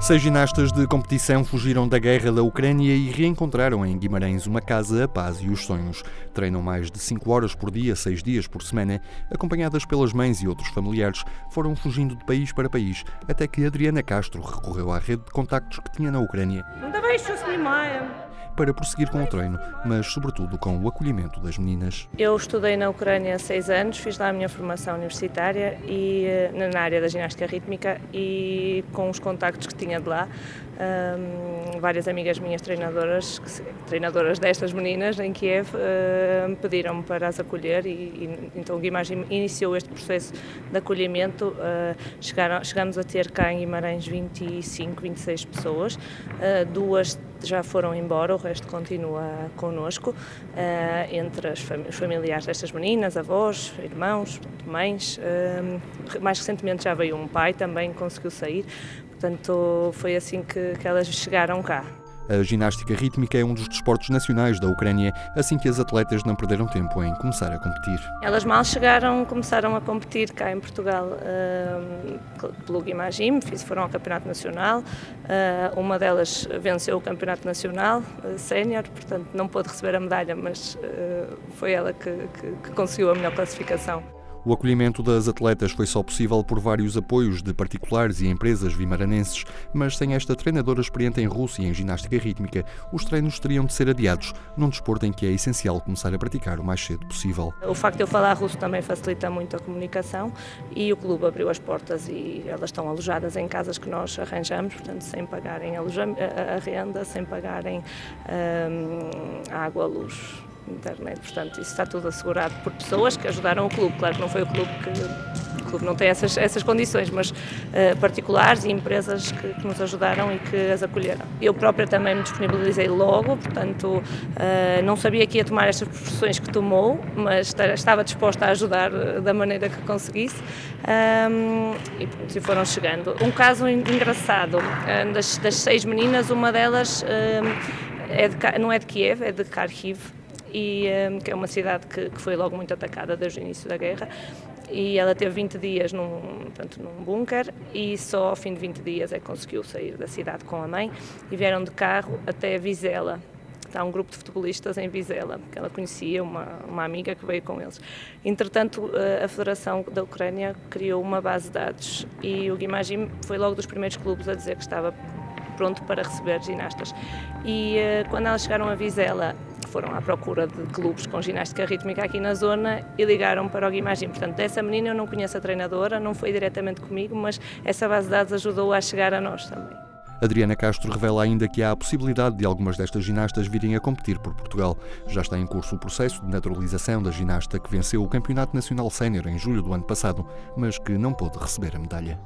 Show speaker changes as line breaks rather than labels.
Seis ginastas de competição fugiram da guerra da Ucrânia e reencontraram em Guimarães uma casa, a paz e os sonhos. Treinam mais de 5 horas por dia, 6 dias por semana, acompanhadas pelas mães e outros familiares, foram fugindo de país para país, até que Adriana Castro recorreu à rede de contactos que tinha na Ucrânia para prosseguir com o treino, mas sobretudo com o acolhimento das meninas.
Eu estudei na Ucrânia há seis anos, fiz lá a minha formação universitária e eh, na área da ginástica rítmica e com os contactos que tinha de lá, um, várias amigas minhas treinadoras, treinadoras destas meninas em Kiev, uh, pediram-me para as acolher e, e então Guimarães iniciou este processo de acolhimento. Uh, chegaram, chegamos a ter cá em Guimarães 25, 26 pessoas, uh, duas já foram embora, o resto continua connosco, uh, entre os familiares destas meninas, avós, irmãos, mães. Uh, mais recentemente já veio um pai também, conseguiu sair, portanto foi assim que, que elas chegaram cá.
A ginástica rítmica é um dos desportos nacionais da Ucrânia, assim que as atletas não perderam tempo em começar a competir.
Elas mal chegaram, começaram a competir cá em Portugal uh, pelo Guimagim, foram ao Campeonato Nacional. Uh, uma delas venceu o Campeonato Nacional uh, Sénior, portanto não pôde receber a medalha, mas uh, foi ela que, que, que conseguiu a melhor classificação.
O acolhimento das atletas foi só possível por vários apoios de particulares e empresas vimaranenses, mas sem esta treinadora experiente em russo e em ginástica rítmica, os treinos teriam de ser adiados, num desporto em que é essencial começar a praticar o mais cedo possível.
O facto de eu falar russo também facilita muito a comunicação e o clube abriu as portas e elas estão alojadas em casas que nós arranjamos, portanto, sem pagarem a, renda, sem pagarem hum, água, luz, internet. Portanto, isso está tudo assegurado por pessoas que ajudaram o clube. Claro que não foi o clube que. O clube não tem essas, essas condições, mas uh, particulares e empresas que, que, nos ajudaram e que as acolheram. Eu própria também me disponibilizei logo, portanto, uh, não sabia que ia tomar estas proporções que tomou, mas estava disposta a ajudar eh, da maneira que conseguisse um, e, pronto, foram chegando. Um caso engraçado, das, das, seis meninas, uma delas é de, não é de Kiev, é de Kharkiv, e um, que é uma cidade que, que, foi logo muito atacada desde o início da guerra e ela teve 20 dias num, portanto, num bunker e só ao fim de 20 dias é que conseguiu sair da cidade com a mãe e vieram de carro até Vizela. Está um grupo de futebolistas em Vizela, que ela conhecia, uma, uma amiga que veio com eles. Entretanto, eh, a Federação da Ucrânia criou uma base de dados e o Guimagim foi logo dos primeiros clubes a dizer que estava pronto para receber ginastas. E uh, quando elas chegaram a Vizela, foram à procura de clubes com ginástica rítmica aqui na zona e ligaram para o Guimagem. Portanto, dessa menina eu não conheço a treinadora, não foi diretamente comigo, mas essa base de dados ajudou a chegar a nós também.
Adriana Castro revela ainda que há a possibilidade de algumas destas ginastas virem a competir por Portugal. Já está em curso o processo de naturalização da ginasta que venceu o Campeonato Nacional Sénior em julho do ano passado, mas que não pôde receber a medalha.